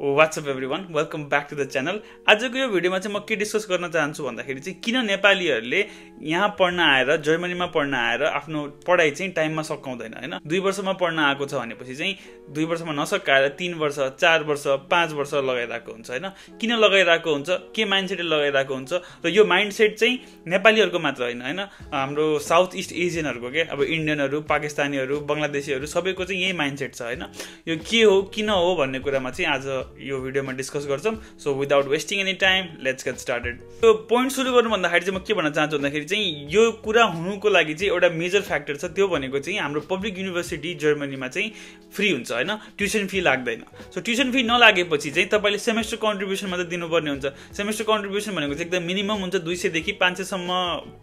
WhatsApp everyone welcome back to the channel आजको यो भिडियोमा चाहिँ म के डिस्कस गर्न चाहन्छु भन्दाखेरि चाहिँ किन नेपालीहरूले यहाँ पढ्न आएर जर्मनीमा पढ्न आएर आफ्नो पढाइ चाहिँ टाइममा सकाउँदैन होइन? दुई वर्षमा पढ्न आएको छ भनेपछि चाहिँ दुई वर्षमा नसकाएर तिन वर्ष चार वर्ष पाँच वर्ष लगाइरहेको हुन्छ होइन? किन लगाइरहेको हुन्छ? के माइन्डसेटले लगाइरहेको हुन्छ? र यो माइन्डसेट चाहिँ नेपालीहरूको मात्र होइन होइन? हाम्रो साउथ इस्ट एसियनहरूको के? अब इन्डियनहरू पाकिस्तानीहरू बङ्गलादेशीहरू सबैको चाहिँ यही माइन्डसेट छ होइन? यो के हो किन हो भन्ने कुरामा चाहिँ आज यो भिडियोमा डिस्कस गर्छौँ. So without wasting any time let's get started यो पोइन्ट सुरु गर्नु भन्दाखेरि चाहिँ म के भन्न चाहन्छु भन्दाखेरि चाहिँ यो कुरा हुनुको लागि चाहिँ एउटा मेजर फ्याक्टर छ त्यो भनेको चाहिँ हाम्रो पब्लिक युनिभर्सिटी जर्मनीमा चाहिँ फ्री हुन्छ होइन? ट्युसन फी लाग्दैन. सो ट्युसन फी नलागेपछि चाहिँ तपाईँले सेमेस्टर कन्ट्रिब्युसन मात्रै दिनुपर्ने हुन्छ। सेमेस्टर कन्ट्रिब्युसन भनेको चाहिँ एकदम मिनिमम हुन्छ दुई सयदेखि पाँच सयसम्म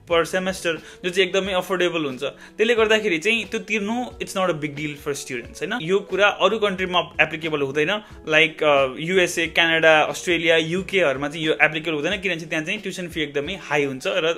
पर सेमेस्टर जो चाहिँ एकदमै अफोर्डेबल हुन्छ। त्यसले गर्दाखेरि चाहिँ त्यो तिर्नु it's not a big deal for students होइन? यो कुरा अरू कन्ट्रीमा एप्लिकेबल हुँदैन। लाइक युएसए क्यानाडा अस्ट्रेलिया युकेहरूमा चाहिँ यो एप्लिकेबल हुँदैन किनभने त्यहाँ चाहिँ ट्युसन फी एकदमै हाई हुन्छ र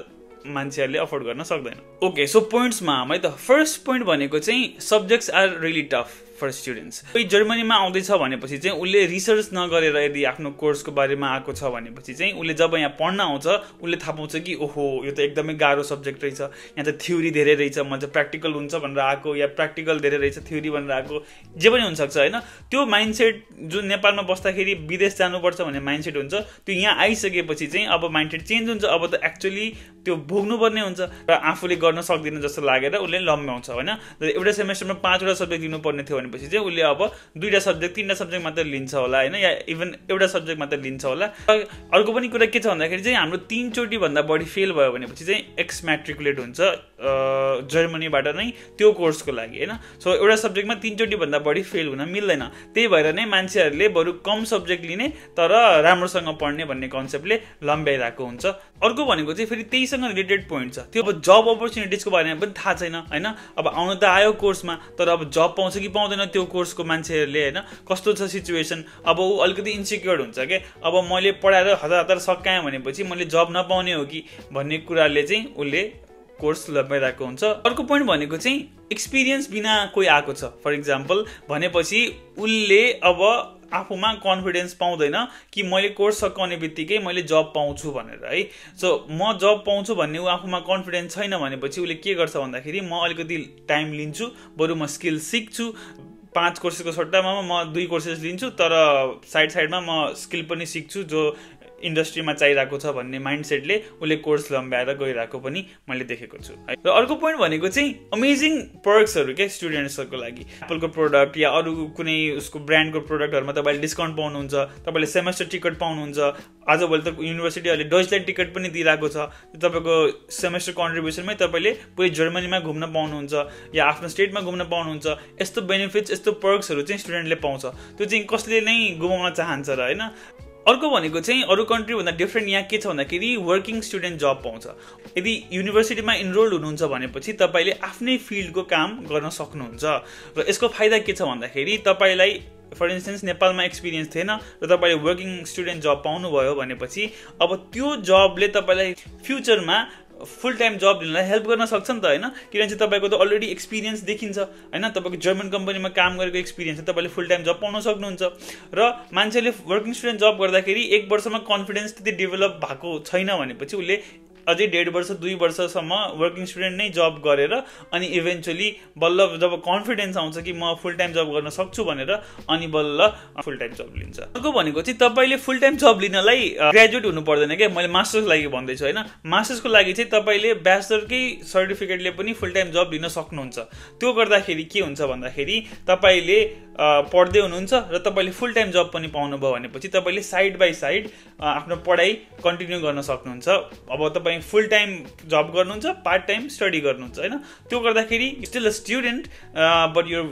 मान्छेहरूले अफोर्ड गर्न सक्दैन। ओके सो पोइन्ट्समा है त। फर्स्ट पोइन्ट भनेको चाहिँ subjects are really tough for students कोही जर्मनीमा आउँदैछ भनेपछि चाहिँ उसले रिसर्च नगरेर यदि आफ्नो कोर्सको बारेमा आएको छ भनेपछि चाहिँ उसले जब यहाँ पढ्न आउँछ उसले थाहा पाउँछ कि ओहो यो त एकदमै गाह्रो सब्जेक्ट रहेछ। यहाँ त थ्योरी धेरै रहेछ। म चाहिँ प्र्याक्टिकल हुन्छ भनेर आएको या प्र्याक्टिकल धेरै रहेछ थ्योरी भनेर आएको। जे पनि हुनसक्छ होइन? त्यो माइन्डसेट जुन नेपालमा बस्दाखेरि विदेश जानुपर्छ भन्ने माइन्डसेट हुन्छ त्यो यहाँ आइसकेपछि चाहिँ अब माइन्डसेट चेन्ज हुन्छ। अब त एक्चुली त्यो भोग्नुपर्ने हुन्छ। र आफूले गर्न सक्दिनँ जस्तो लागेर उसले लम्ब्याउँछ होइन? एउटा सेमेस्टरमा पाँचवटा सब्जेक्ट दिनुपर्ने थियो भनेपछि चाहिँ उसले अब दुईवटा सब्जेक्ट तिनवटा सब्जेक्ट मात्र लिन्छ होला होइन? या इभन एउटा सब्जेक्ट मात्र लिन्छ होला। अर्को पनि कुरा के छ भन्दाखेरि चाहिँ हाम्रो तिनचोटि भन्दा बढी फेल भयो भनेपछि चाहिँ एक्स म्याट्रिकुलेट हुन्छ। जर्मनीबाट नै त्यो कोर्सको लागि होइन? सो एउटा सब्जेक्टमा तिनचोटि भन्दा बढी फेल हुन मिल्दैन। त्यही भएर नै मान्छेहरूले बरु कम सब्जेक्ट लिने तर राम्रोसँग पढ्ने भन्ने कन्सेप्टले लम्ब्याइरहेको हुन्छ। अर्को भनेको चाहिँ फेरि त्यहीसँग रिलेटेड पोइन्ट छ। त्यो अब जब अपर्च्युनिटिजको बारेमा पनि थाहा छैन होइन? अब आउनु त आयो कोर्समा तर अब जब पाउँछ कि पाउँदैन त्यो कोर्सको मान्छेहरूले होइन? कस्तो छ सिचुएसन अब ऊ अलिकति इन्सिक्योर हुन्छ क्या अब मैले पढाएर हतार हतार सकाएँ भनेपछि मैले जब नपाउने हो कि भन्ने कुराले चाहिँ उसले कोर्स लम्बाइरहेको हुन्छ। अर्को पोइन्ट भनेको चाहिँ एक्सपिरियन्स बिना कोही आएको छ। फर इक्जाम्पल भनेपछि उसले अब आफूमा कन्फिडेन्स पाउँदैन कि मैले कोर्स सकाउने बित्तिकै मैले जब पाउँछु भनेर है। सो म जब पाउँछु भन्ने ऊ आफूमा कन्फिडेन्स छैन भनेपछि उसले के गर्छ भन्दाखेरि म अलिकति टाइम लिन्छु बरु म स्किल सिक्छु। पाँच कोर्सेसको सट्टामा म दुई कोर्सेस लिन्छु तर साइड साइडमा म स्किल पनि सिक्छु जो इन्डस्ट्रीमा चाहिरहेको छ भन्ने माइन्डसेटले उसले कोर्स लम्ब्याएर गइरहेको पनि मैले देखेको छु। है र अर्को पोइन्ट भनेको चाहिँ अमेजिङ प्रडक्ट्सहरू क्या स्टुडेन्ट्सहरूको लागि। एप्पलको प्रोडक्ट या अरू कुनै उसको ब्रान्डको प्रोडक्टहरूमा तपाईँले डिस्काउन्ट पाउनुहुन्छ तपाईँले सेमेस्टर टिकट पाउनुहुन्छ आजभोलि त युनिभर्सिटीहरूले डचल्यान्ड टिकट पनि दिइरहेको छ तपाईँको सेमेस्टर कन्ट्रिब्युसनमै तपाईँले पुरै जर्मनीमा घुम्न पाउनुहुन्छ या आफ्नो स्टेटमा घुम्न पाउनुहुन्छ यस्तो बेनिफिट्स यस्तो पर्क्सहरू चाहिँ स्टुडेन्टले पाउँछ। त्यो चाहिँ कसले नै गुमाउन चाहन्छ र होइन? अर्को भनेको चाहिँ अरू कन्ट्रीभन्दा डिफ्रेन्ट यहाँ के छ भन्दाखेरि वर्किङ स्टुडेन्ट जब पाउँछ। यदि युनिभर्सिटीमा इनरोल्ड हुनुहुन्छ भनेपछि तपाईँले आफ्नै फिल्डको काम गर्न सक्नुहुन्छ। र यसको फाइदा के छ भन्दाखेरि तपाईँलाई फर इन्स्टेन्स नेपालमा एक्सपिरियन्स थिएन र तपाईँले वर्किङ स्टुडेन्ट जब पाउनुभयो भनेपछि अब त्यो जबले तपाईँलाई फ्युचरमा फुल टाइम जब लिनलाई हेल्प गर्न सक्छ नि त होइन? किनभने चाहिँ तपाईँको त अलरेडी एक्सपिरियन्स देखिन्छ होइन? तपाईँको जर्मन कम्पनीमा काम गरेको एक्सपिरियन्स तपाईँले फुल टाइम जब पाउन सक्नुहुन्छ। र मान्छेले वर्किङ स्टुडेन्ट जब गर्दाखेरि एक वर्षमा कन्फिडेन्स त्यति डेभलप भएको छैन भनेपछि उसले अझै डेढ वर्ष दुई वर्षसम्म वर्किङ स्टुडेन्ट नै जब गरेर अनि इभेन्चुली बल्ल जब कन्फिडेन्स आउँछ कि म फुल टाइम जब गर्न सक्छु भनेर अनि बल्ल फुल टाइम जब लिन्छ। अर्को भनेको चाहिँ तपाईँले फुल टाइम जब लिनलाई ग्रेजुएट हुनु पर्दैन क्या? मैले मास्टर्सको लागि भन्दैछु होइन? मास्टर्सको लागि चाहिँ तपाईँले ब्याचलरकै सर्टिफिकेटले पनि फुल टाइम जब लिन सक्नुहुन्छ। त्यो गर्दाखेरि के हुन्छ भन्दाखेरि तपाईँले पढ्दै हुनुहुन्छ र तपाईँले फुल टाइम जब पनि पाउनुभयो भनेपछि तपाईँले साइड बाई साइड आफ्नो पढाइ कन्टिन्यू गर्न सक्नुहुन्छ। अब तपाईँ फुल टाइम जब गर्नुहुन्छ पार्ट टाइम स्टडी गर्नुहुन्छ होइन? त्यो गर्दाखेरि स्टिल अ स्टुडेन्ट बट यो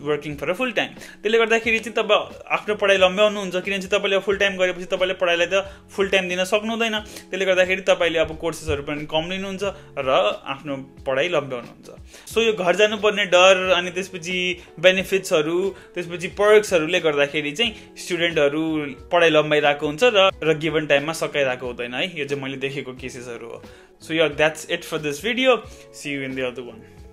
working for a full time त्यसले गर्दाखेरि चाहिँ तपाईँ आफ्नो पढाइ लम्ब्याउनुहुन्छ किनभने चाहिँ तपाईँले फुल टाइम गरेपछि तपाईँले पढाइलाई त फुल टाइम दिन सक्नु हुँदैन त्यसले गर्दाखेरि तपाईँले अब कोर्सेसहरू पनि कम लिनुहुन्छ र आफ्नो पढाइ लम्ब्याउनुहुन्छ सो यो घर जानुपर्ने डर अनि त्यसपछि बेनिफिट्सहरू त्यसपछि पर्क्सहरूले गर्दाखेरि चाहिँ स्टुडेन्टहरू पढाइ लम्बाइरहेको हुन्छ र र गिभन टाइममा सकाइरहेको हुँदैन है। यो चाहिँ मैले देखेको केसेसहरू हो। सो यो that's it for this video see you in the other one